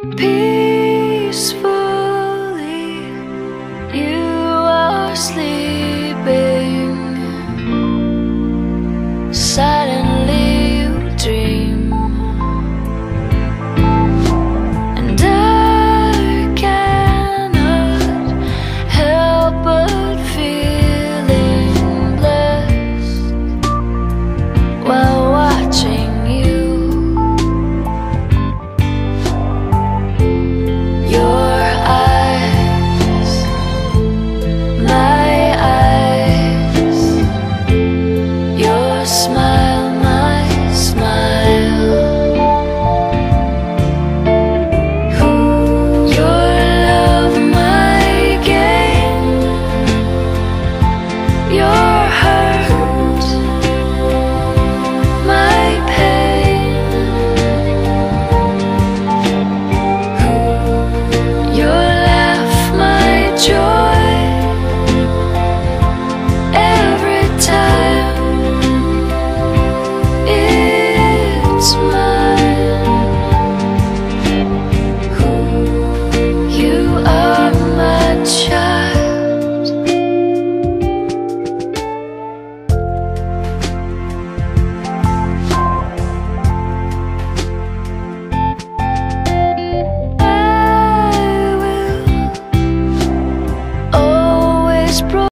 Peacefully, you are sleeping.